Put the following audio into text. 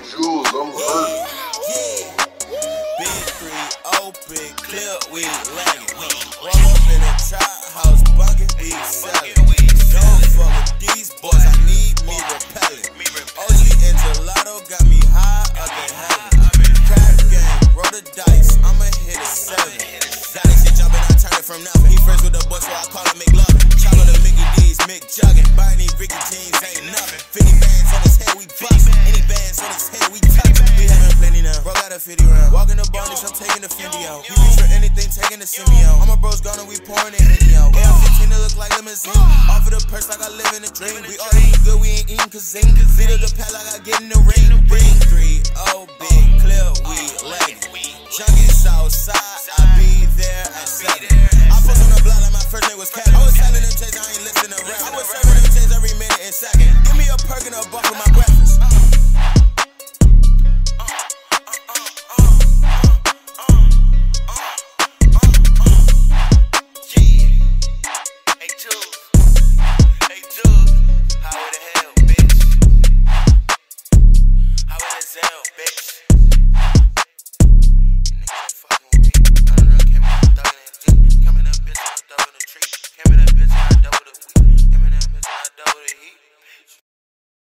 Jvles, I'm hurt. Big three, open, clip, we lagging. Walk up in a trap house, bucket, we selling. Don't fuck with these boys, I need me repellent. OG and got me high up in heaven. Crap game, roll the dice, I'ma hit a seven. Got this shit jumping, I turn it from nothing. He friends with the boys, so I call him McLovin. Chocolate to Mickey D's, Mick Juggin. These Ricky jeans ain't nothing. 50 bands on his head, we bustin'. 50 round. Walking the barnage, I'm taking the Fendi out. He reach for anything, taking the semi out. All my bros gone and we pouring it Henny out. AR-15 to look like limousine. Off of the purse like I live in a dream. We all eat good, we ain't eating cuisine. Of the pad like I get in the ring. Big three, oh big, clear, we leg. Junkie Southside, I be there at seven. I put on the block like my first name was Kevin. I was selling them checks, I ain't listening to rap. I was serving them checks every minute and second. Give me a perk and a